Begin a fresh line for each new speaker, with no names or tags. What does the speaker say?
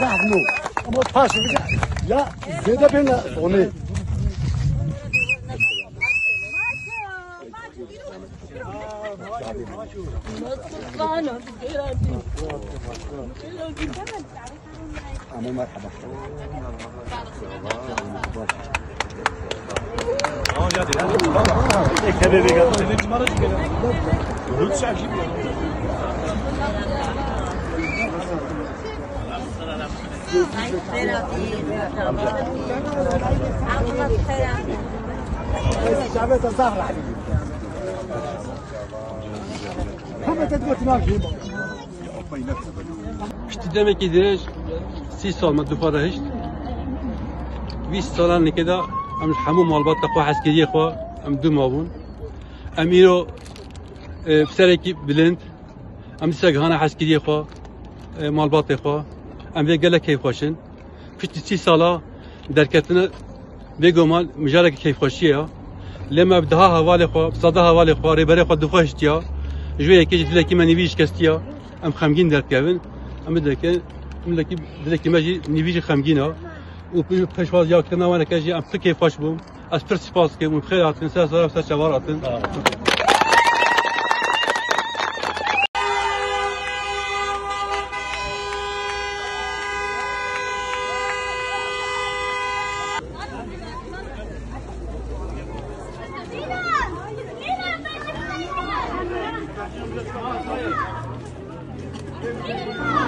زحمو اما پاش یا زیده بین اونه اما مرحبا شعبية الزهرة حبيبي هم تدقوا تناقشوا
پشتی demekî dirêj sî sal me dupara hişt vî salan nikêda em ji hemû malbata xwe hezkiriyê ام دو مابون ام ایرو بسرکی بلند ام دیسا گهانا حسکری خوا مالبات خوا ام وی گله کیف خوشن پشتی سی سالا درکتن بگو مال مجارک کیف خوشیه لما بدها حواله خوا بصدا حواله خوا ریبره خوا دخوشتیا جوی کی جدی لکی من ویش کستیا ام خمگین درکاون ام دکه ام لکی دلکی ماجی نیویج خمگینا و پیشواز یا کنه وانا کجی ام فکر خوش بوم اشبر سباسكم وبخير هاتن ساسة رفسة شوار هاتن Yeah.